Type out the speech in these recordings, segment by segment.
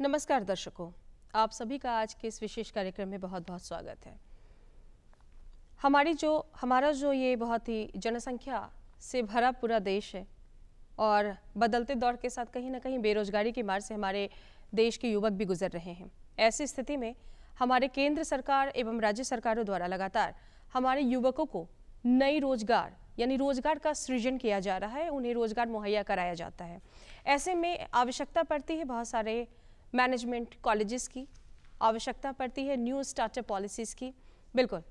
नमस्कार दर्शकों, आप सभी का आज के इस विशेष कार्यक्रम में बहुत बहुत स्वागत है। हमारी जो, हमारा जो ये बहुत ही जनसंख्या से भरा पूरा देश है और बदलते दौर के साथ कहीं ना कहीं बेरोजगारी की मार से हमारे देश के युवक भी गुजर रहे हैं। ऐसी स्थिति में हमारे केंद्र सरकार एवं राज्य सरकारों द्वारा लगातार हमारे युवकों को नई रोज़गार, यानी रोज़गार का सृजन किया जा रहा है, उन्हें रोज़गार मुहैया कराया जाता है। ऐसे में आवश्यकता पड़ती है बहुत सारे मैनेजमेंट कॉलेजेस की आवश्यकता पड़ती है न्यू स्टार्टअप पॉलिसीज़ की। बिल्कुल।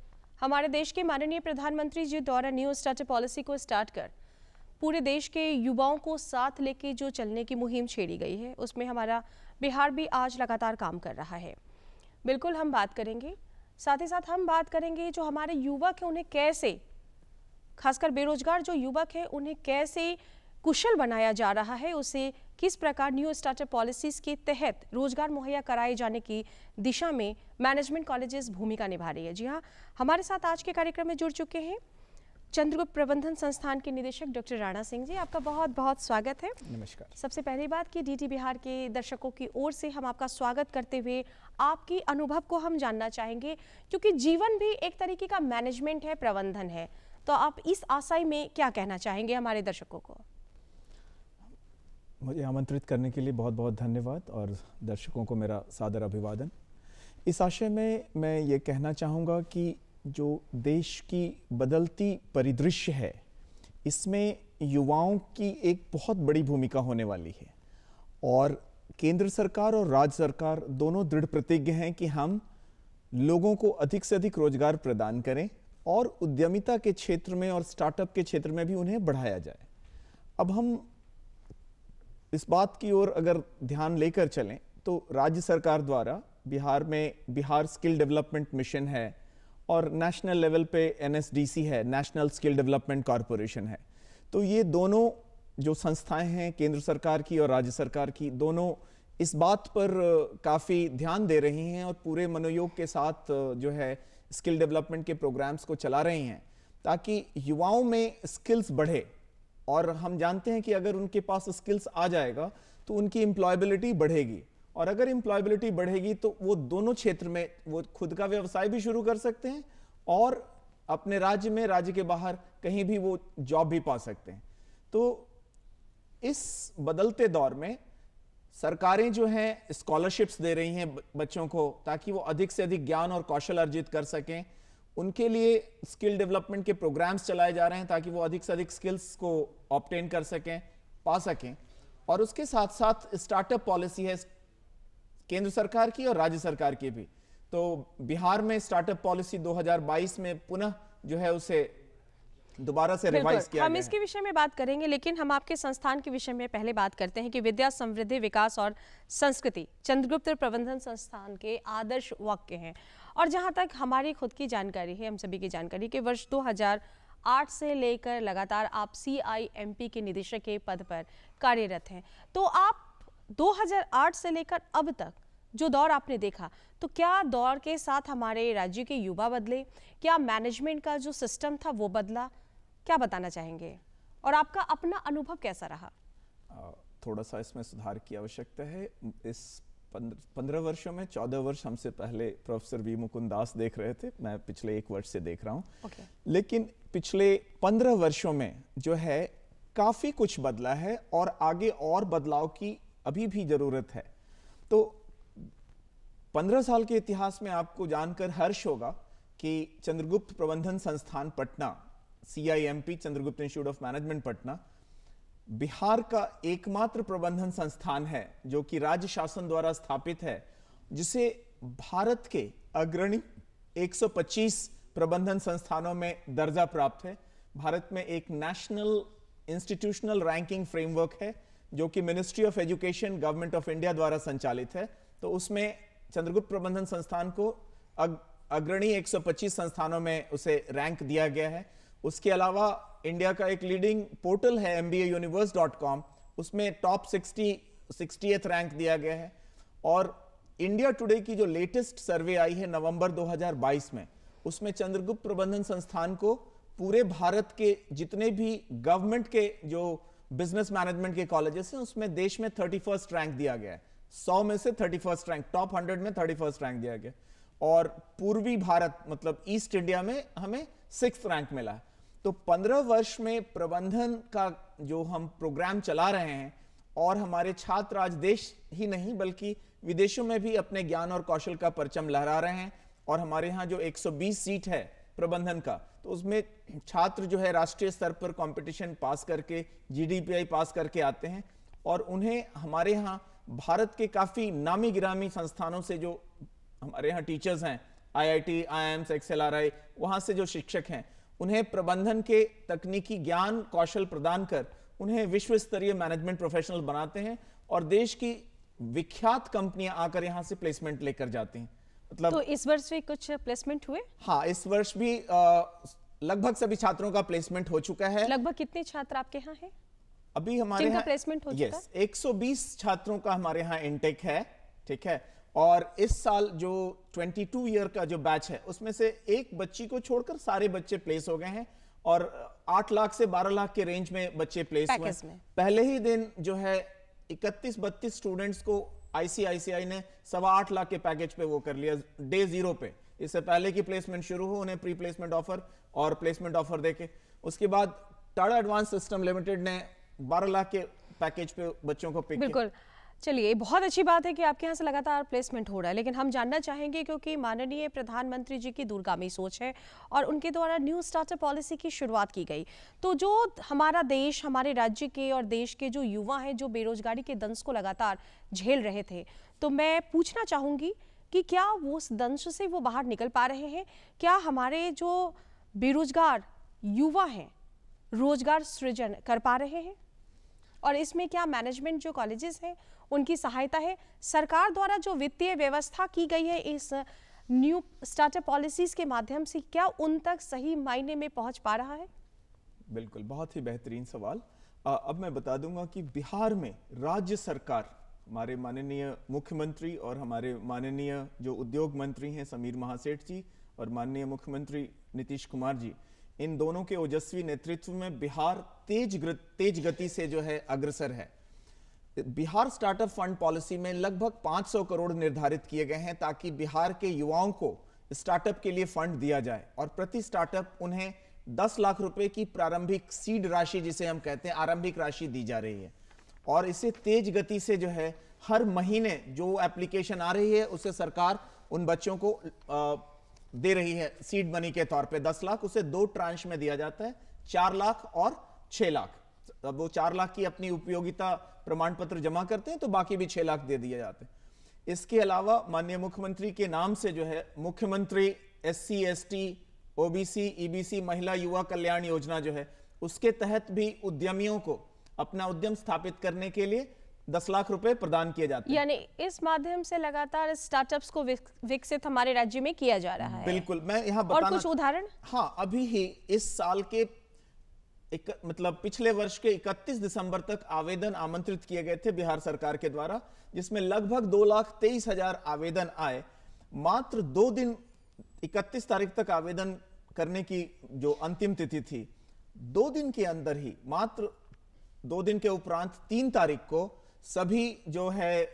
हमारे देश के माननीय प्रधानमंत्री जी द्वारा न्यू स्टार्टअप पॉलिसी को स्टार्ट कर, पूरे देश के युवाओं को साथ लेके जो चलने की मुहिम छेड़ी गई है, उसमें हमारा बिहार भी आज लगातार काम कर रहा है। बिल्कुल हम बात करेंगे। साथ ही साथ हम बात करेंगे जो हमारे युवक हैं, उन्हें कैसे, खासकर बेरोजगार जो युवक है, उन्हें कैसे कुशल बनाया जा रहा है, उसे किस प्रकार न्यू स्टार्टअप पॉलिसीज़ के तहत रोज़गार मुहैया कराए जाने की दिशा में मैनेजमेंट कॉलेजेस भूमिका निभा रही है? जी हाँ हमारे साथ आज के कार्यक्रम में जुड़ चुके हैं चंद्रगुप्त प्रबंधन संस्थान के निदेशक डॉक्टर राणा सिंह जी। आपका बहुत बहुत स्वागत है। नमस्कार। सबसे पहली बात कि डीटी बिहार के दर्शकों की ओर से हम आपका स्वागत करते हुए आपकी अनुभव को हम जानना चाहेंगे क्योंकि जीवन भी एक तरीके का मैनेजमेंट है प्रबंधन है। तो आप इस आशय में क्या कहना चाहेंगे हमारे दर्शकों को? मुझे आमंत्रित करने के लिए बहुत बहुत धन्यवाद और दर्शकों को मेरा सादर अभिवादन। इस आशय में मैं ये कहना चाहूँगा कि जो देश की बदलती परिदृश्य है, इसमें युवाओं की एक बहुत बड़ी भूमिका होने वाली है और केंद्र सरकार और राज्य सरकार दोनों दृढ़ प्रतिज्ञ हैं कि हम लोगों को अधिक से अधिक रोज़गार प्रदान करें और उद्यमिता के क्षेत्र में और स्टार्टअप के क्षेत्र में भी उन्हें बढ़ाया जाए। अब हम इस बात की ओर अगर ध्यान लेकर चलें तो राज्य सरकार द्वारा बिहार में बिहार स्किल डेवलपमेंट मिशन है और नेशनल लेवल पे एनएसडीसी है, नेशनल स्किल डेवलपमेंट कॉरपोरेशन है। तो ये दोनों जो संस्थाएँ हैं, केंद्र सरकार की और राज्य सरकार की, दोनों इस बात पर काफ़ी ध्यान दे रही हैं और पूरे मनोयोग के साथ जो है स्किल डेवलपमेंट के प्रोग्राम्स को चला रही हैं, ताकि युवाओं में स्किल्स बढ़े। और हम जानते हैं कि अगर उनके पास स्किल्स आ जाएगा तो उनकी एम्प्लॉयबिलिटी बढ़ेगी। और अगर एम्प्लॉयबिलिटी बढ़ेगी तो वो दोनों क्षेत्र में, वो खुद का व्यवसाय भी शुरू कर सकते हैं और अपने राज्य में, राज्य के बाहर कहीं भी वो जॉब भी पा सकते हैं। तो इस बदलते दौर में सरकारें जो हैं स्कॉलरशिप्स दे रही हैं बच्चों को, ताकि वो अधिक से अधिक ज्ञान और कौशल अर्जित कर सकें। उनके लिए स्किल डेवलपमेंट के प्रोग्राम्स चलाए जा रहे हैं ताकि वो अधिक से अधिक स्किल्स को ऑप्टेन कर सकें पा सकें। और उसके साथ साथ स्टार्टअप पॉलिसी है केंद्र सरकार की और राज्य सरकार की भी। तो बिहार में स्टार्टअप पॉलिसी 2022 में पुनः जो है उसे दोबारा से रिवाइज किया हम इसके विषय में बात करेंगे लेकिन हम आपके संस्थान के विषय में पहले बात करते हैं कि विद्या समृद्धि विकास और संस्कृति चंद्रगुप्त प्रबंधन संस्थान के आदर्श वाक्य हैं। और जहाँ तक हमारी खुद की जानकारी है, हम सभी की जानकारी कि वर्ष 2008 से लेकर लगातार आप सीआईएमपी के निदेशक के पद पर कार्यरत हैं। तो आप 2008 से लेकर अब तक जो दौर आपने देखा तो क्या दौर के साथ हमारे राज्य के युवा बदले? क्या मैनेजमेंट का जो सिस्टम था वो बदला? क्या बताना चाहेंगे? और आपका अपना अनुभव कैसा रहा? थोड़ा सा इसमें सुधार की आवश्यकता है। इस पंद्रह वर्षों में चौदह वर्ष हमसे पहले प्रोफेसर वी मुकुंद दास देख रहे थे। मैं पिछले एक वर्ष से देख रहा हूँ। Okay. लेकिन पिछले पंद्रह वर्षों में जो है काफ़ी कुछ बदला है और आगे और बदलाव की अभी भी ज़रूरत है। तो पंद्रह साल के इतिहास में आपको जानकर हर्ष होगा कि चंद्रगुप्त प्रबंधन संस्थान Patna CIMP Chandragupta institute of management Patna Bihar का एकमात्र प्रबंधन संस्थान है जो कि राज्य शासन द्वारा स्थापित है जिसे भारत के अग्रणी 125 प्रबंधन संस्थानों में दर्जा प्राप्त है। भारत में एक नेशनल इंस्टीट्यूशनल रैंकिंग फ्रेमवर्क है जो कि ministry of education government of India द्वारा संचालित है। तो उसमें चंद्रगुप्त प्रबंधन संस्थान को अग, अग्रणी 125 संस्थानों में उसे रैंक दिया गया है। उसके अलावा इंडिया का एक लीडिंग पोर्टल है M B universe dot com उसमें टॉप सिक्सटी सिक्सटी रैंक दिया गया है। और इंडिया टुडे की जो लेटेस्ट सर्वे आई है नवंबर 2022 में, उसमें चंद्रगुप्त प्रबंधन संस्थान को पूरे भारत के जितने भी गवर्नमेंट के जो बिज़नेस मैनेजमेंट के कॉलेजेस हैं, उसमें देश में थर्टी फ़र्स्ट रैंक दिया गया है। सौ में से thirty first rank top hundred में थर्टी फ़र्स्ट रैंक दिया गया। और पूर्वी भारत मतलब ईस्ट इंडिया में हमें सिक्स रैंक मिला है। तो पंद्रह वर्ष में प्रबंधन का जो हम प्रोग्राम चला रहे हैं और हमारे छात्र आज देश ही नहीं बल्कि विदेशों में भी अपने ज्ञान और कौशल का परचम लहरा रहे हैं और हमारे यहाँ जो 120 सीट है प्रबंधन का तो उसमें छात्र जो है राष्ट्रीय स्तर पर कंपटीशन पास करके जीडीपीआई पास करके आते हैं और उन्हें हमारे यहाँ भारत के काफ़ी नामी गिरामी संस्थानों से जो हमारे यहाँ टीचर्स हैं आईआईटी, आईएम्स, एक्सएलआरआई वहाँ से जो शिक्षक हैं उन्हें प्रबंधन के तकनीकी ज्ञान कौशल प्रदान कर उन्हें विश्व स्तरीय मैनेजमेंट प्रोफेशनल बनाते हैं और देश की विख्यात कंपनियाँ आकर यहाँ से प्लेसमेंट लेकर जाती हैं। मतलब तो इस वर्ष भी कुछ प्लेसमेंट हुए? हाँ इस वर्ष भी लगभग सभी छात्रों का प्लेसमेंट हो चुका है। लगभग कितने छात्र आपके यहाँ है? अभी हमारे यहाँ प्लेसमेंट हो चुका? 120 छात्रों का हमारे यहाँ इनटेक है ठीक है? और इस साल जो 22 ईयर का जो बैच है उसमें से एक बच्ची को छोड़कर सारे बच्चे प्लेस हो गए हैं और 8 लाख से 12 लाख के रेंज में बच्चे प्लेस हुए हैं। पहले ही दिन जो है 31 32 स्टूडेंट्स को आईसीआईसीआई ने सवा आठ लाख के पैकेज पे वो कर लिया डे ज़ीरो पे। इससे पहले की प्लेसमेंट शुरू हो उन्हें प्री प्लेसमेंट ऑफ़र और प्लेसमेंट ऑफ़र देके उसके बाद टाटा एडवांस सिस्टम लिमिटेड ने 12 लाख के पैकेज पे बच्चों को पिक बिल्कुल। चलिए, बहुत अच्छी बात है कि आपके यहाँ से लगातार प्लेसमेंट हो रहा है, लेकिन हम जानना चाहेंगे क्योंकि माननीय प्रधानमंत्री जी की दूरगामी सोच है और उनके द्वारा न्यू स्टार्टअप पॉलिसी की शुरुआत की गई। तो जो हमारा देश, हमारे राज्य के और देश के जो युवा हैं, जो बेरोजगारी के दंश को लगातार झेल रहे थे तो मैं पूछना चाहूँगी कि क्या वो उस दंश से वो बाहर निकल पा रहे हैं? क्या हमारे जो बेरोजगार युवा हैं, रोज़गार सृजन कर पा रहे हैं? और इसमें क्या मैनेजमेंट जो कॉलेजेस हैं उनकी सहायता है। सरकार द्वारा जो वित्तीय व्यवस्था की गई है इस न्यू स्टार्टअप पॉलिसीज़ के माध्यम से क्या उन तक सही मायने में पहुँच पा रहा है? बिल्कुल बहुत ही बेहतरीन सवाल। आ, अब मैं बता दूँगा कि बिहार में राज्य सरकार हमारे माननीय मुख्यमंत्री और हमारे माननीय जो उद्योग मंत्री हैं समीर महासेठ जी और माननीय मुख्यमंत्री नीतीश कुमार जी इन दोनों के ओजस्वी नेतृत्व में बिहार तेज तेज गति से जो है अग्रसर है। बिहार स्टार्टअप फंड पॉलिसी में लगभग 500 करोड़ निर्धारित किए गए हैं ताकि बिहार के युवाओं को स्टार्टअप के लिए फंड दिया जाए। और प्रति स्टार्टअप उन्हें 10 लाख रुपए की प्रारंभिक सीड राशि, जिसे हम कहते हैं आरंभिक राशि, दी जा रही है। और इसे तेज गति से जो है, हर महीने जो एप्लीकेशन आ रही है, उसे सरकार उन बच्चों को दे रही है। सीड मनी के तौर पर दस लाख, उसे दो ट्रांश में दिया जाता है, चार लाख और छह लाख। अब वो चार लाख की अपनी उपयोगिता प्रमाण पत्र जमा करते हैं तो बाकी भी छह लाख दे दिए जाते हैं। इसके अलावा माननीय मुख्यमंत्री के नाम से जो है मुख्यमंत्री S C S T OBC EBC महिला युवा कल्याण योजना जो है उसके तहत भी उद्यमियों को अपना उद्यम स्थापित करने के लिए दस लाख रुपए प्रदान किए जाते हैं। यानी इस माध्यम से लगातार स्टार्टअप्स को विकसित हमारे राज्य में किया जा रहा है। बिल्कुल मैं यहाँ बताना और कुछ उदाहरण? हाँ अभी ही इस साल के एक मतलब पिछले वर्ष के 31 दिसंबर तक आवेदन आमंत्रित किए गए थे बिहार सरकार के द्वारा, जिसमें लगभग दो लाख तेईस हज़ार आवेदन आए। मात्र दो दिन 31 तारीख तक आवेदन करने की जो अंतिम तिथि थी, दो दिन के अंदर ही, मात्र दो दिन के उपरांत तीन तारीख को सभी जो है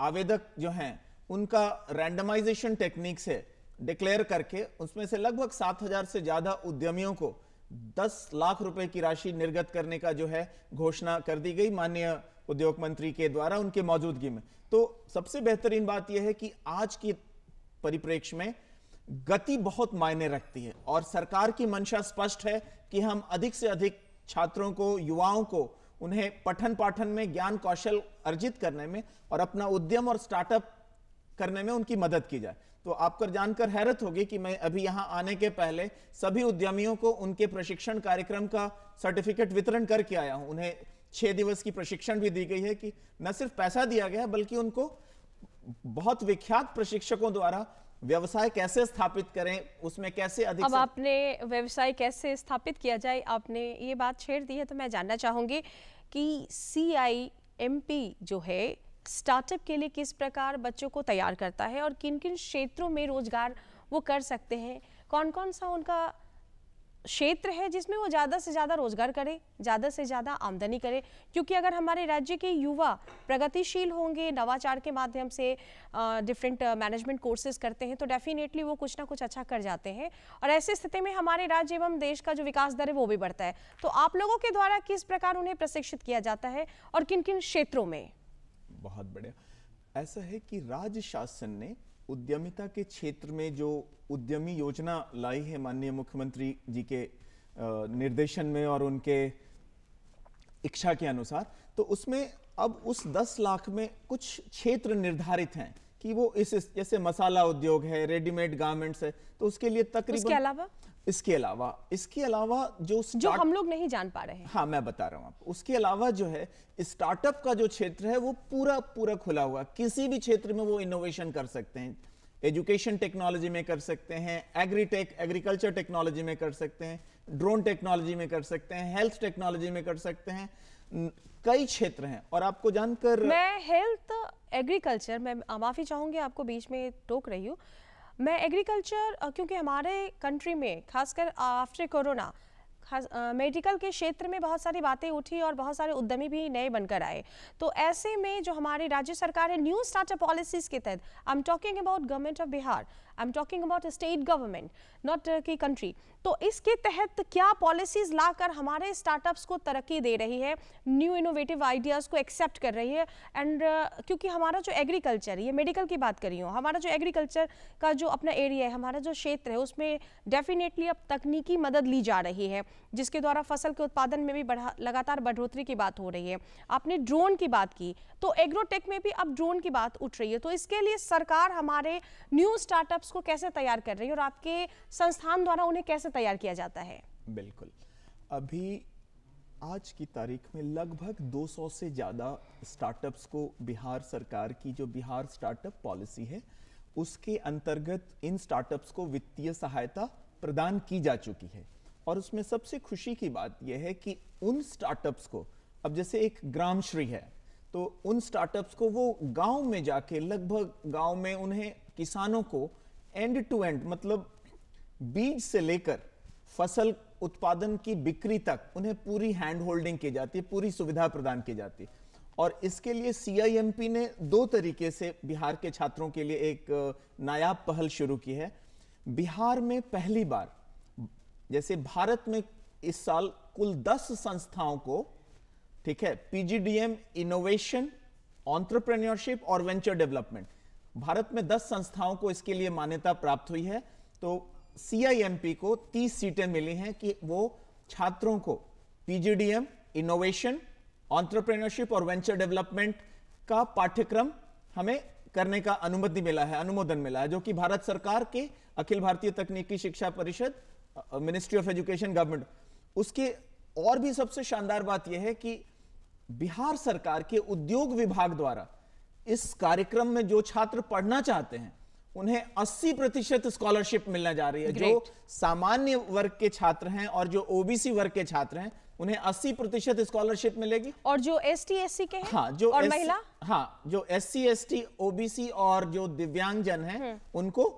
आवेदक जो हैं, उनका रैंडमाइजेशन टेक्निक से डिक्लेयर करके, उसमें से लगभग सात हज़ार से ज़्यादा उद्यमियों को दस लाख रुपए की राशि निर्गत करने का जो है घोषणा कर दी गई माननीय उद्योग मंत्री के द्वारा उनके मौजूदगी में। तो सबसे बेहतरीन बात यह है कि आज की परिप्रेक्ष्य में गति बहुत मायने रखती है और सरकार की मंशा स्पष्ट है कि हम अधिक से अधिक छात्रों को, युवाओं को उन्हें पठन पाठन में, ज्ञान कौशल अर्जित करने में और अपना उद्यम और स्टार्टअप करने में उनकी मदद की जाए। तो आपको जानकर हैरत होगी कि मैं अभी यहाँ आने के पहले सभी उद्यमियों को उनके प्रशिक्षण कार्यक्रम का सर्टिफिकेट वितरण करके आया हूँ। उन्हें छह दिवस की प्रशिक्षण भी दी गई है कि न सिर्फ़ पैसा दिया गया बल्कि उनको बहुत विख्यात प्रशिक्षकों द्वारा व्यवसाय कैसे स्थापित करें उसमें कैसे अधिक अब आपने व्यवसाय कैसे स्थापित किया जाए आपने ये बात छेड़ दी है तो मैं जानना चाहूँगी कि सी आई एम पी जो है स्टार्टअप के लिए किस प्रकार बच्चों को तैयार करता है और किन किन क्षेत्रों में रोज़गार वो कर सकते हैं? कौन कौन सा उनका क्षेत्र है जिसमें वो ज़्यादा से ज़्यादा रोज़गार करे, ज़्यादा से ज़्यादा आमदनी करे? क्योंकि अगर हमारे राज्य के युवा प्रगतिशील होंगे, नवाचार के माध्यम से डिफरेंट मैनेजमेंट कोर्सेज करते हैं तो डेफिनेटली वो कुछ ना कुछ अच्छा कर जाते हैं। और ऐसी स्थिति में हमारे राज्य एवं देश का जो विकास दर है वो भी बढ़ता है। तो आप लोगों के द्वारा किस प्रकार उन्हें प्रशिक्षित किया जाता है और किन किन क्षेत्रों में? बहुत बढ़िया। ऐसा है कि राज्य शासन ने उद्यमिता के क्षेत्र में जो उद्यमी योजना लाई है माननीय मुख्यमंत्री जी के निर्देशन में और उनके इच्छा के अनुसार तो उसमें अब उस 10 लाख में कुछ क्षेत्र निर्धारित हैं कि वो इस, जैसे मसाला उद्योग है रेडीमेड गारमेंट्स है तो उसके लिए तकरीबन उसके अलावा? इसके अलावा इसके अलावा जो जो हम लोग नहीं जान पा रहे हैं। हाँ मैं बता रहा हूँ आपको। उसके अलावा जो है स्टार्टअप का जो क्षेत्र है वो पूरा पूरा खुला हुआ किसी भी क्षेत्र में वो इनोवेशन कर सकते हैं। एजुकेशन टेक्नोलॉजी में कर सकते हैं एग्रीटेक एग्रीकल्चर टेक्नोलॉजी में कर सकते हैं ड्रोन टेक्नोलॉजी में कर सकते हैं हेल्थ टेक्नोलॉजी में कर सकते हैं। कई क्षेत्र हैं। और आपको जानकर मैं हेल्थ एग्रीकल्चर मैं माफ़ी चाहूँगी आपको बीच में टोक रही हूँ। मैं एग्रीकल्चर क्योंकि हमारे कंट्री में, खासकर आफ्टर कोरोना मेडिकल के क्षेत्र में बहुत सारी बातें उठी और बहुत सारे उद्यमी भी नए बनकर आए। तो ऐसे में जो हमारी राज्य सरकार है न्यू स्टार्टअप पॉलिसीज़ के तहत I am talking about government of Bihar I am talking about state government not की कंट्री तो इसके तहत क्या पॉलिसीज़ लाकर हमारे स्टार्टअप्स को तरक्की दे रही है न्यू इनोवेटिव आइडियाज़ को एक्सेप्ट कर रही है? एंड uh, क्योंकि हमारा जो एग्रीकल्चर ये मेडिकल की बात करी हूँ हमारा जो एग्रीकल्चर का जो अपना एरिया है हमारा जो क्षेत्र है उसमें डेफिनेटली अब तकनीकी मदद ली जा रही है जिसके द्वारा फ़सल के उत्पादन में भी बढ़ा लगातार बढ़ोतरी की बात हो रही है। आपने ड्रोन की बात की तो एग्रोटेक में भी अब ड्रोन की बात उठ रही है। तो इसके लिए सरकार हमारे न्यू स्टार्टअप्स को कैसे तैयार कर रही है और आपके संस्थान द्वारा उन्हें कैसे तैयार किया जाता है? बिल्कुल। अभी आज की तारीख में लगभग 200 से ज़्यादा स्टार्टअप्स को बिहार सरकार की जो बिहार स्टार्टअप पॉलिसी है, उसके अंतर्गत इन स्टार्टअप्स को वित्तीय सहायता प्रदान की जा चुकी है। और उसमें सबसे खुशी की बात यह है कि उन स्टार्टअप्स को, अब जैसे एक ग्राम श्री है तो उन स्टार्टअप्स को वो गाँव में जाके, लगभग गाँव में उन्हें किसानों को एंड टू एंड मतलब बीज से लेकर फ़सल उत्पादन की बिक्री तक उन्हें पूरी हैंड होल्डिंग की जाती है, पूरी सुविधा प्रदान की जाती है। और इसके लिए सीआईएमपी ने दो तरीके से बिहार के छात्रों के लिए एक नायाब पहल शुरू की है। बिहार में पहली बार, जैसे भारत में इस साल कुल 10 संस्थाओं को, ठीक है पीजीडीएम इनोवेशन ऑन्टरप्रेन्योरशिप और वेंचर डेवलपमेंट भारत में 10 संस्थाओं को इसके लिए मान्यता प्राप्त हुई है। तो सीआईएमपी को 30 सीटें मिली हैं कि वो छात्रों को पीजीडीएम इनोवेशन ऑन्टरप्रेन्योरशिप और वेंचर डेवलपमेंट का पाठ्यक्रम हमें करने का अनुमति मिला है, अनुमोदन मिला है, जो कि भारत सरकार के अखिल भारतीय तकनीकी शिक्षा परिषद मिनिस्ट्री ऑफ़ एजुकेशन गवर्नमेंट उसके और भी सबसे शानदार बात यह है कि बिहार सरकार के उद्योग विभाग द्वारा इस कार्यक्रम में जो छात्र पढ़ना चाहते हैं उन्हें 80 प्रतिशत स्कॉलरशिप मिलने जा रही है। Great. जो सामान्य वर्ग के छात्र हैं और जो ओबीसी वर्ग के छात्र हैं उन्हें 80 प्रतिशत स्कॉलरशिप मिलेगी। और जो एस टी एस सी के हैं? हाँ जो और महिला? हाँ जो S C S T OBC और जो दिव्यांगजन हैं हम्म। उनको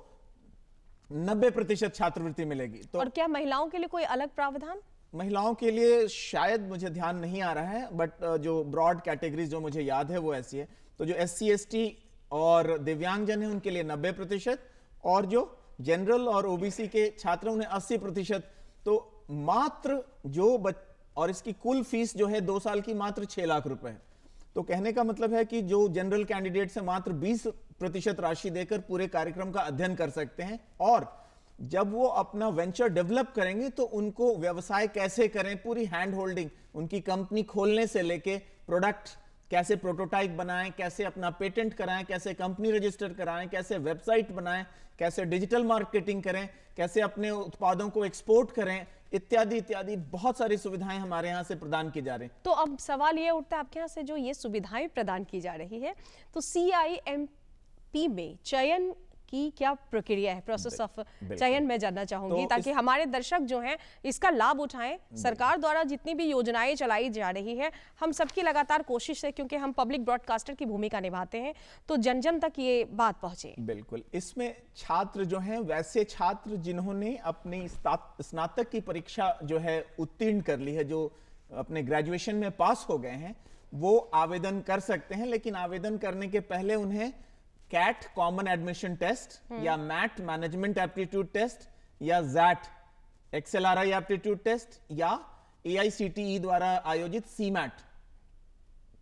90 प्रतिशत छात्रवृत्ति मिलेगी। तो और क्या महिलाओं के लिए कोई अलग प्रावधान? महिलाओं के लिए शायद मुझे ध्यान नहीं आ रहा है बट जो ब्रॉड कैटेगरीज जो मुझे याद है वो ऐसी है। तो जो एस सी और दिव्यांगजन है उनके लिए 90 प्रतिशत और जो जनरल और ओबीसी के छात्र उन्हें 80 प्रतिशत। तो मात्र जो बच, और इसकी कुल फ़ीस जो है दो साल की मात्र छह लाख रुपए है। तो कहने का मतलब है कि जो जनरल कैंडिडेट से मात्र 20 प्रतिशत राशि देकर पूरे कार्यक्रम का अध्ययन कर सकते हैं। और जब वो अपना वेंचर डेवलप करेंगे तो उनको व्यवसाय कैसे करें पूरी हैंड होल्डिंग उनकी कंपनी खोलने से लेके प्रोडक्ट कैसे प्रोटोटाइप बनाएँ, कैसे अपना पेटेंट कराएँ, कैसे कंपनी रजिस्टर कराएँ, कैसे वेबसाइट बनाएँ, कैसे डिजिटल मार्केटिंग करें, कैसे अपने उत्पादों को एक्सपोर्ट करें, इत्यादि इत्यादि बहुत सारी सुविधाएँ हमारे यहाँ से प्रदान की जा रही तो अब सवाल ये उठता है, आपके यहाँ से जो ये सुविधाएँ प्रदान की जा रही है तो CIMP में चयन की क्या प्रक्रिया है प्रोसेस ऑफ़ चयन मैं जानना चाहूँगी तो ताकि इस- हमारे दर्शक जो हैं इसका लाभ उठाएँ। सरकार द्वारा जितनी भी योजनाएँ चलाई जा रही है हम सबकी लगातार कोशिश है क्योंकि हम पब्लिक ब्रॉडकास्टर की भूमिका निभाते हैं। तो जन जन तक ये बात पहुँचे। बिल्कुल। इसमें छात्र जो हैं वैसे छात्र जिन्होंने अपनी स्नातक की परीक्षा जो है उत्तीर्ण कर ली है जो अपने ग्रेजुएशन में पास हो गए हैं वो आवेदन कर सकते हैं लेकिन आवेदन करने के पहले उन्हें कैट कॉमन एडमिशन टेस्ट या मैट मैनेजमेंट एप्टीट्यूड टेस्ट या जैट एक्सएलआरआई एप्टीट्यूड टेस्ट या एआईसीटीई द्वारा आयोजित CMAT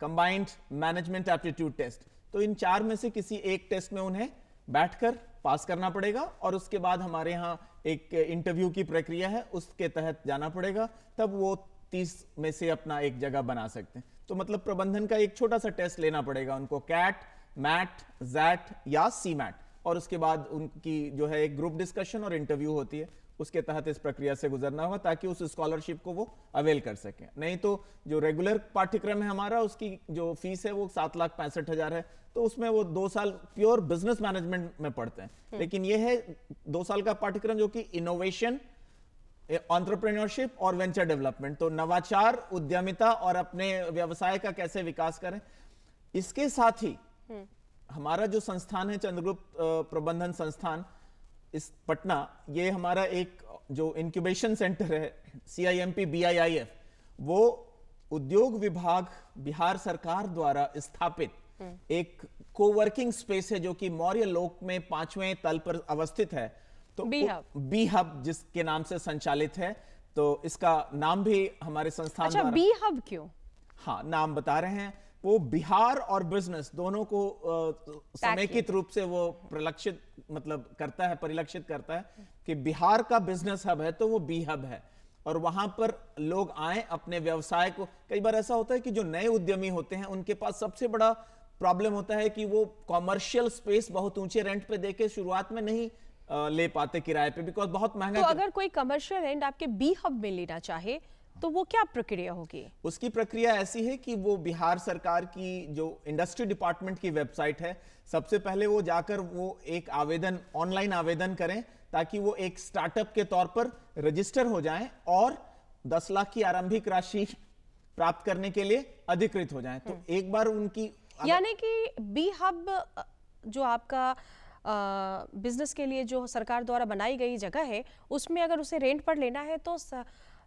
combined management aptitude test तो इन चार में से किसी एक टेस्ट में उन्हें बैठकर पास करना पड़ेगा और उसके बाद हमारे यहाँ एक इंटरव्यू की प्रक्रिया है उसके तहत जाना पड़ेगा तब वो तीस में से अपना एक जगह बना सकते हैं। तो मतलब प्रबंधन का एक छोटा सा टेस्ट लेना पड़ेगा उनको। कैट मैट जैट या सी मैट और उसके बाद उनकी जो है एक ग्रुप डिस्कशन और इंटरव्यू होती है। उसके तहत इस प्रक्रिया से गुजरना होगा ताकि उस स्कॉलरशिप को वो अवेल कर सकें। नहीं तो जो रेगुलर पाठ्यक्रम है हमारा उसकी जो फ़ीस है वो सात लाख पैंसठ हज़ार है। तो उसमें वो दो साल प्योर बिज़नेस मैनेजमेंट में पढ़ते हैं। लेकिन ये है दो साल का पाठ्यक्रम जो कि इनोवेशन ऑन्टरप्रेन्योरशिप और वेंचर डेवलपमेंट तो नवाचार उद्यमिता और अपने व्यवसाय का कैसे विकास करें इसके साथ ही हमारा जो संस्थान है चंद्रगुप्त प्रबंधन संस्थान इस पटना ये हमारा एक जो incubation centre C I M P B I I F F वो उद्योग विभाग बिहार सरकार द्वारा स्थापित एक कोवर्किंग स्पेस है जो कि मौर्य लोक में पाँचवें तल पर अवस्थित है। तो बी हब। बी हब जिसके नाम से संचालित है। तो इसका नाम भी हमारे संस्थान अच्छा बी हब क्यों? हाँ नाम बता रहे हैं। वो बिहार और बिज़नेस दोनों को समेकित रूप से वो प्रलक्षित मतलब करता है परिलक्षित करता है कि बिहार का बिज़नेस हब है तो वो बी हब है। और वहाँ पर लोग आए अपने व्यवसाय को। कई बार ऐसा होता है कि जो नए उद्यमी होते हैं उनके पास सबसे बड़ा प्रॉब्लम होता है कि वो कॉमर्शियल स्पेस बहुत ऊँचे रेंट पे देके शुरुआत में नहीं ले पाते किराए पे बिकॉज़ बहुत महँगा तो अगर कोई कमर्शियल रेंट आपके बी हब में लेना चाहे तो वो क्या प्रक्रिया होगी? उसकी प्रक्रिया ऐसी है कि वो बिहार सरकार की जो इंडस्ट्री डिपार्टमेंट की वेबसाइट है सबसे पहले वो जाकर वो एक आवेदन ऑनलाइन आवेदन करें ताकि वो एक स्टार्टअप के तौर पर रजिस्टर हो जाएँ और 10 लाख की आरंभिक राशि प्राप्त करने के लिए अधिकृत हो जाएँ। तो एक बार उनकी यानी कि बी हब जो आपका बिज़नेस के लिए जो सरकार द्वारा बनाई गई जगह है उसमें अगर उसे रेंट पर लेना है तो स-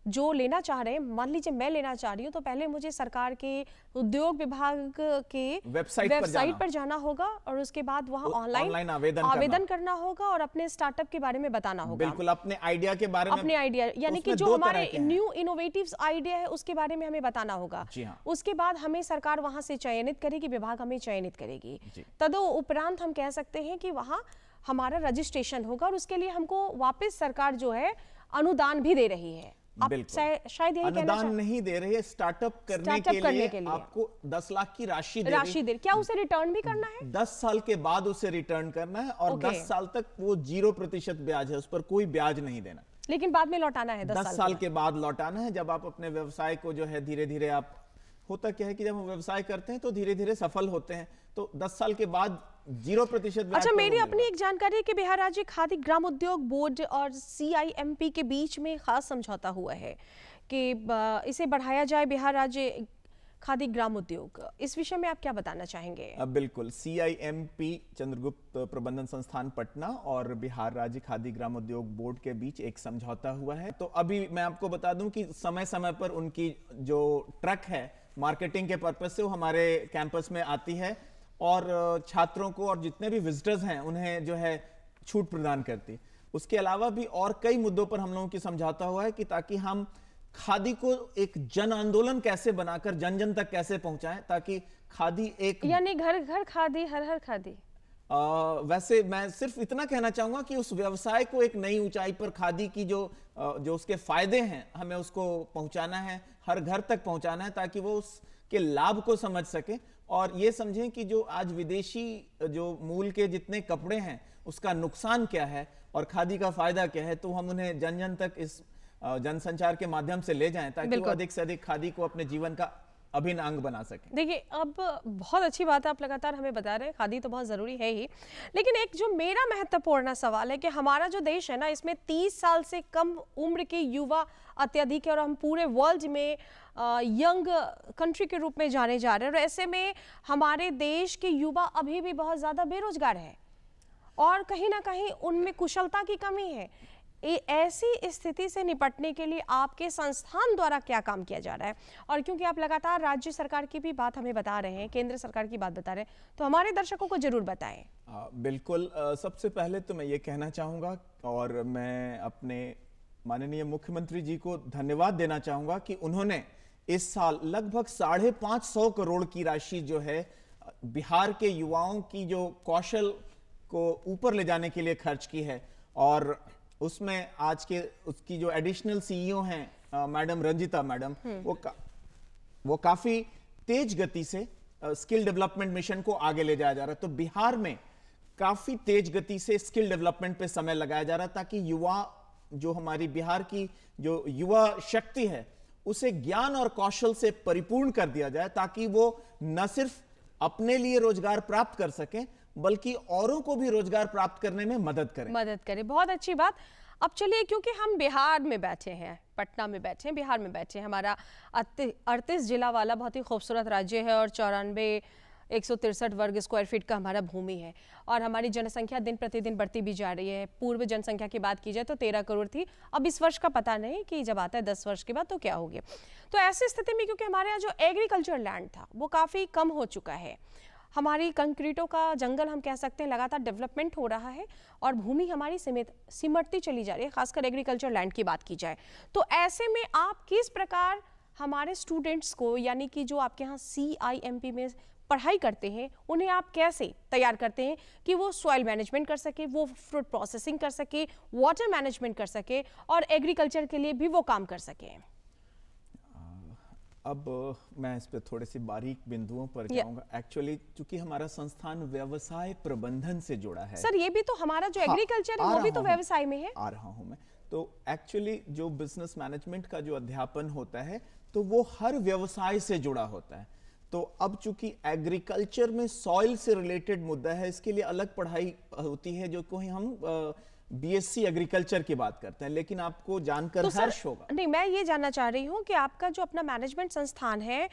जो लेना चाह रहे हैं मान लीजिए मैं लेना चाह रही हूँ तो पहले मुझे सरकार के उद्योग विभाग के वेबसाइट पर जाना। पर जाना होगा और उसके बाद वहाँ ऑनलाइन आवेदन करना। आवेदन करना होगा और अपने स्टार्टअप के बारे में बताना होगा। बिल्कुल अपने आइडिया के बारे में अपने आइडिया यानी कि जो हमारे न्यू इनोवेटिव आइडिया है उसके बारे में हमें बताना होगा। हाँ। उसके बाद हमें सरकार वहाँ से चयनित करेगी विभाग हमें चयनित करेगी। तदो उपरांत हम कह सकते हैं कि वहाँ हमारा रजिस्ट्रेशन होगा और उसके लिए हमको वापस सरकार जो है अनुदान भी दे रही है। शायद यही अनुदान नहीं दे रहे है स्टार्टअप करने, स्टार्ट के, करने लिए के लिए। आपको 10 लाख की राशि दे राशि दे क्या उसे रिटर्न भी करना है? दस साल के बाद उसे रिटर्न करना है और। दस साल तक वो ज़ीरो प्रतिशत ब्याज है उस पर कोई ब्याज नहीं देना। लेकिन बाद में लौटाना है दस, दस साल के बाद। लौटाना है जब आप अपने व्यवसाय को जो है धीरे धीरे आप होता क्या है कि जब हम व्यवसाय करते हैं तो धीरे धीरे सफल होते हैं। तो दस साल के बाद ज़ीरो प्रतिशत अच्छा मेरी अपनी एक जानकारी है कि बिहार राज्य खादी ग्राम उद्योग बोर्ड और सीआईएमपी के बीच में खास समझौता हुआ है कि इसे बढ़ाया जाए बिहार राज्य खादी ग्राम उद्योग। इस विषय में आप क्या बताना चाहेंगे? अब बिल्कुल। C I M P Chandragupta प्रबंधन संस्थान पटना और बिहार राज्य खादी ग्राम उद्योग बोर्ड के बीच एक समझौता हुआ है। तो अभी मैं आपको बता दूँ कि समय समय पर उनकी जो ट्रक है मार्केटिंग के पर्पज से वो हमारे कैंपस में आती है और छात्रों को और जितने भी विजिटर्स हैं उन्हें जो है छूट प्रदान करती। उसके अलावा भी और कई मुद्दों पर हम लोगों की समझौता हुआ है कि ताकि हम खादी को एक जन आंदोलन कैसे बनाकर जन जन तक कैसे पहुंचाएँ ताकि खादी एक यानी घर घर खादी हर हर खादी। आ, वैसे मैं सिर्फ़ इतना कहना चाहूँगा कि उस व्यवसाय को एक नई ऊंचाई पर खादी की जो जो उसके फ़ायदे हैं हमें उसको पहुंचाना है। हर घर तक पहुंचाना है ताकि वो उसके लाभ को समझ सके। और ये समझें कि जो आज विदेशी जो मूल के जितने कपड़े हैं उसका नुकसान क्या है और खादी का फ़ायदा क्या है तो हम उन्हें जन जन तक इस जनसंचार के माध्यम से ले जाएँ ताकि वो अधिक से अधिक खादी को अपने जीवन का अभिन्न अंग बना सकें। देखिए, अब बहुत अच्छी बात है, आप लगातार हमें बता रहे हैं, खादी तो बहुत ज़रूरी है ही। लेकिन एक जो मेरा महत्वपूर्ण सवाल है कि हमारा जो देश है ना, इसमें 30 साल से कम उम्र के युवा अत्यधिक है और हम पूरे वर्ल्ड में यंग कंट्री के रूप में जाने जा रहे हैं। और ऐसे में हमारे देश के युवा अभी भी बहुत ज़्यादा बेरोजगार है। और कहीं ना कहीं उनमें कुशलता की कमी है। ऐसी स्थिति से निपटने के लिए आपके संस्थान द्वारा क्या काम किया जा रहा है? और क्योंकि आप लगातार राज्य सरकार की भी बात हमें बता रहे हैं, केंद्र सरकार की बात बता रहे हैं तो हमारे दर्शकों को ज़रूर बताएँ। बिल्कुल सबसे पहले तो मैं ये कहना चाहूँगा और मैं अपने माननीय मुख्यमंत्री जी को धन्यवाद देना चाहूँगा कि उन्होंने इस साल लगभग साढ़े पाँच सौ करोड़ की राशि जो है बिहार के युवाओं की जो कौशल को ऊपर ले जाने के लिए खर्च की है। और उसमें आज के उसकी जो एडिशनल सीईओ हैं मैडम रंजिता मैडम हम्म। वो का, वो काफ़ी तेज गति से स्किल डेवलपमेंट मिशन को आगे ले जाया जा रहा है तो बिहार में काफ़ी तेज गति से स्किल डेवलपमेंट पे समय लगाया जा रहा है ताकि युवा जो हमारी बिहार की जो युवा शक्ति है उसे ज्ञान और कौशल से परिपूर्ण कर दिया जाए ताकि वो न सिर्फ़ अपने लिए रोज़गार प्राप्त कर सकें, बल्कि औरों को भी रोज़गार प्राप्त करने में मदद करें। मदद करें। बहुत अच्छी बात। अब चलिए, क्योंकि हम बिहार में बैठे हैं, पटना में बैठे हैं, बिहार में बैठे हैं, हमारा अड़तीस जिला वाला बहुत ही खूबसूरत राज्य है और चौरानवे एक वर्ग स्क्वायर फीट का हमारा भूमि है और हमारी जनसंख्या दिन प्रतिदिन बढ़ती भी जा रही है। पूर्व जनसंख्या की बात की जाए तो तेरह करोड़ थी। अब इस वर्ष का पता नहीं कि जब आता है दस वर्ष के बाद तो क्या हो गया तो ऐसी स्थिति में क्योंकि हमारे यहाँ जो एग्रीकल्चर लैंड था, वो काफ़ी कम हो चुका है। हमारी कंक्रीटों का जंगल हम कह सकते हैं, लगातार डेवलपमेंट हो रहा है और भूमि हमारी सीमित, सिमटती चली जा रही है, खासकर एग्रीकल्चर लैंड की बात की जाए। तो ऐसे में आप किस प्रकार हमारे स्टूडेंट्स को, यानी कि जो आपके यहाँ सी आई एम पी में पढ़ाई करते हैं उन्हें आप कैसे तैयार करते हैं कि वो सॉइल मैनेजमेंट कर सके वो फ्रूट प्रोसेसिंग कर सके वाटर मैनेजमेंट कर सके और एग्रीकल्चर के लिए भी वो काम कर सके। अब मैं इस पे थोड़े से बारीक बिंदुओं पर जाऊँगा। एक्चुअली क्योंकि हमारा संस्थान व्यवसाय प्रबंधन से जुड़ा है। सर ये भी तो हमारा जो एग्रीकल्चर हाँ, है वो भी तो व्यवसाय में है। आ रहा हूँ मैं। तो एक्चुअली जो बिज़नेस मैनेजमेंट का जो अध्यापन होता है तो वो हर व्यवसाय से जुड़ा होता है। तो अब चूँकि एग्रीकल्चर में सॉइल से रिलेटेड मुद्दा है इसके लिए अलग पढ़ाई होती है जो कोई हम बीएससी एग्रीकल्चर की बात करते हैं लेकिन आपको जानकर तो हर्ष होगा। नहीं मैं ये जानना चाह रही हूँ कि आपका जो अपना मैनेजमेंट संस्थान है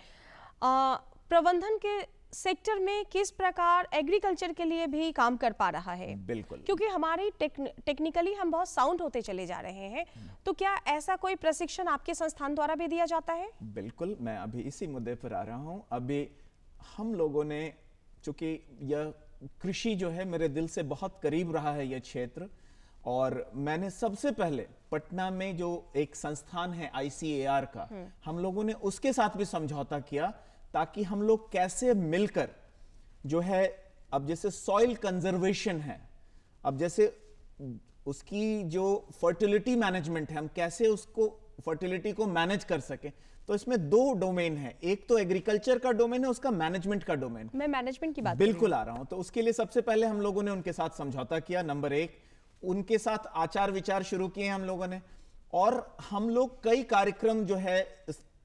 प्रबंधन के सेक्टर में किस प्रकार एग्रीकल्चर के लिए भी काम कर पा रहा है बिल्कुल क्योंकि हमारी टेक्निकली हम बहुत साउंड होते चले जा रहे हैं। तो क्या ऐसा कोई प्रशिक्षण आपके संस्थान द्वारा भी दिया जाता है बिल्कुल मैं अभी इसी मुद्दे पर आ रहा हूँ अभी हम लोगों ने चूँकि यह कृषि जो है मेरे दिल से बहुत करीब रहा है यह क्षेत्र और मैंने सबसे पहले पटना में जो एक संस्थान है आईसीएआर का हम्म। हम लोगों ने उसके साथ भी समझौता किया ताकि हम लोग कैसे मिलकर जो है अब जैसे सॉइल कंजर्वेशन है अब जैसे उसकी जो फर्टिलिटी मैनेजमेंट है हम कैसे उसको फर्टिलिटी को मैनेज कर सके। तो इसमें दो डोमेन है। एक तो एग्रीकल्चर का डोमेन है उसका मैनेजमेंट का डोमेन मैं मैनेजमेंट की बात बिल्कुल आ रहा हूँ। तो उसके लिए सबसे पहले हम लोगों ने उनके साथ समझौता किया नंबर एक। उनके साथ आचार विचार शुरू किए हम लोगों ने। और हम लोग कई कार्यक्रम जो है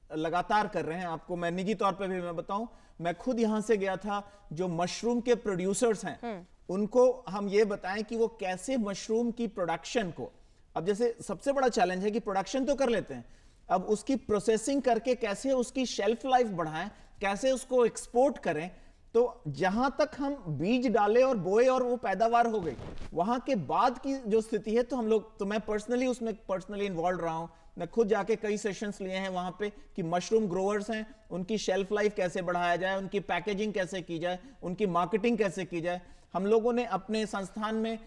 लगातार कर रहे हैं आपको मैं निजी तौर पर भी मैं बताऊँ मैं खुद यहाँ से गया था जो मशरूम के प्रोड्यूसर्स हैं हम्म। उनको हम ये बताएँ कि वो कैसे मशरूम की प्रोडक्शन को अब जैसे सबसे बड़ा चैलेंज है कि प्रोडक्शन तो कर लेते हैं अब उसकी प्रोसेसिंग करके कैसे उसकी शेल्फ लाइफ बढ़ाएँ कैसे उसको एक्सपोर्ट करें तो जहाँ तक हम बीज डाले और बोए और वो पैदावार हो गई वहाँ के बाद की जो स्थिति है तो हम लोग तो मैं पर्सनली उसमें पर्सनली इन्वॉल्व रहा हूँ मैं खुद जाके कई सेशंस लिए हैं वहाँ पे कि मशरूम ग्रोवर्स हैं, उनकी शेल्फ लाइफ कैसे बढ़ाया जाए, उनकी पैकेजिंग कैसे की जाए, उनकी मार्केटिंग कैसे की जाए। हम लोगों ने अपने संस्थान में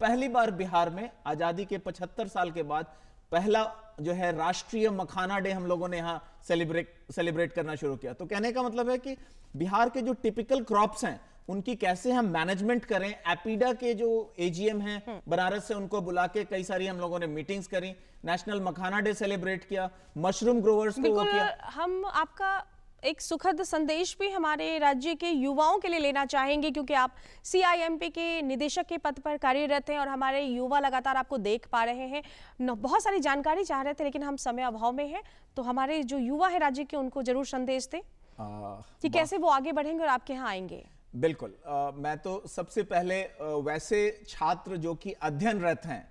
पहली बार बिहार में, आज़ादी के 75 साल के बाद पहला जो है राष्ट्रीय मखाना डे हम लोगों ने यहाँ सेलिब्रेट सेलिब्रेट करना शुरू किया। तो कहने का मतलब है कि बिहार के जो टिपिकल क्रॉप्स हैं उनकी कैसे हम मैनेजमेंट करें? एपीडा के जो एजीएम हैं हम्म। बनारस से उनको बुला के कई सारी हम लोगों ने मीटिंग्स करी नेशनल मखाना डे सेलिब्रेट किया मशरूम ग्रोवर्स को वो किया। हम आपका एक सुखद संदेश भी हमारे राज्य के युवाओं के लिए लेना चाहेंगे क्योंकि आप सीआईएमपी के निदेशक के पद पर कार्यरत हैं और हमारे युवा लगातार आपको देख पा रहे हैं। बहुत सारी जानकारी चाह रहे थे लेकिन हम समय अभाव में हैं तो हमारे जो युवा है राज्य के उनको ज़रूर संदेश दें कि कैसे वो आगे बढ़ेंगे और आपके यहाँ आएँगे। बिल्कुल। आ, मैं तो सबसे पहले वैसे छात्र जो कि अध्ययनरत हैं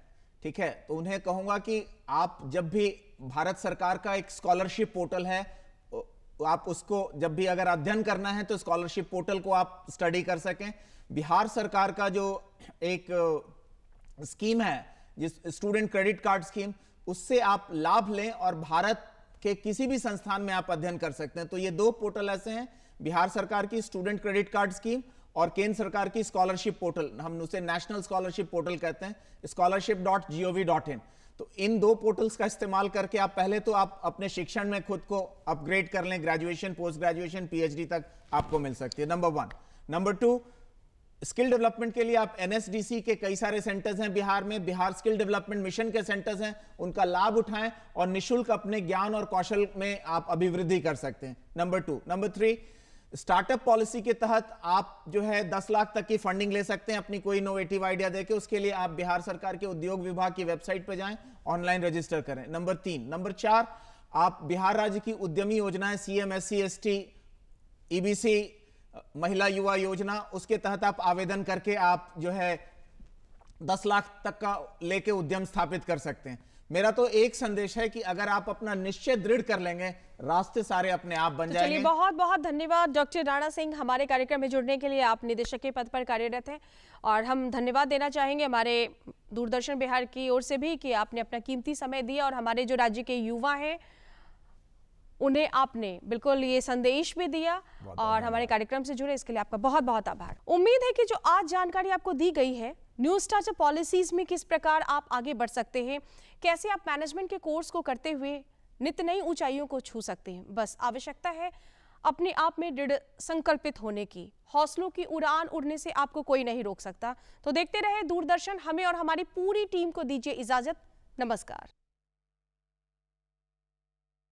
ठीक है तो उन्हें कहूँगा कि आप जब भी भारत सरकार का एक स्कॉलरशिप पोर्टल है आप उसको जब भी अगर अध्ययन करना है तो स्कॉलरशिप पोर्टल को आप स्टडी कर सकें। बिहार सरकार का जो एक स्कीम है जिस स्टूडेंट क्रेडिट कार्ड स्कीम उससे आप लाभ लें और भारत के किसी भी संस्थान में आप अध्ययन कर सकते हैं। तो ये दो पोर्टल ऐसे हैं बिहार सरकार की स्टूडेंट क्रेडिट कार्ड स्कीम और केंद्र सरकार की स्कॉलरशिप पोर्टल हम उसे नेशनल स्कॉलरशिप पोर्टल कहते हैं scholarship dot gov dot in तो इन दो पोर्टल्स का इस्तेमाल करके आप पहले तो आप अपने शिक्षण में खुद को अपग्रेड कर लें ग्रेजुएशन पोस्ट ग्रेजुएशन पीएचडी तक आपको मिल सकती है। Number one number two skill development के लिए आप एनएसडीसी के कई सारे सेंटर्स हैं बिहार में। बिहार स्किल डेवलपमेंट मिशन के सेंटर्स हैं, उनका लाभ उठाएँ और निशुल्क अपने ज्ञान और कौशल में आप अभिवृद्धि कर सकते हैं। Number two number three startup policy के तहत आप जो है 10 लाख तक की फंडिंग ले सकते हैं अपनी कोई इनोवेटिव आइडिया देके उसके लिए आप बिहार सरकार के उद्योग विभाग की वेबसाइट पर जाएँ ऑनलाइन रजिस्टर करें। नंबर तीन। नंबर चार, आप बिहार राज्य की उद्यमी योजनाएँ CM S C S T EBC महिला युवा योजना, उसके तहत आप आवेदन करके आप जो है दस लाख तक का लेके उद्यम स्थापित कर सकते हैं। मेरा तो एक संदेश है कि अगर आप अपना निश्चय दृढ़ कर लेंगे रास्ते सारे अपने आप बन तो जाएँगे। चलिए बहुत बहुत धन्यवाद डॉक्टर राणा सिंह। हमारे कार्यक्रम में जुड़ने के लिए आप निदेशक के पद पर कार्यरत हैं और हम धन्यवाद देना चाहेंगे हमारे दूरदर्शन बिहार की ओर से भी कि आपने अपना कीमती समय दिया और हमारे जो राज्य के युवा हैं उन्हें आपने बिल्कुल ये संदेश भी दिया और हमारे कार्यक्रम से जुड़े इसके लिए आपका बहुत बहुत आभार। उम्मीद है कि जो आज जानकारी आपको दी गई है न्यू स्टार्टअप पॉलिसीज़ में किस प्रकार आप आगे बढ़ सकते हैं? कैसे आप मैनेजमेंट के कोर्स को करते हुए नित्य नई ऊंचाइयों को छू सकते हैं? बस आवश्यकता है अपने आप में दृढ़ संकल्पित होने की। हौसलों की उड़ान उड़ने से आपको कोई नहीं रोक सकता। तो देखते रहे दूरदर्शन हमें और हमारी पूरी टीम को दीजिए इजाज़त। नमस्कार।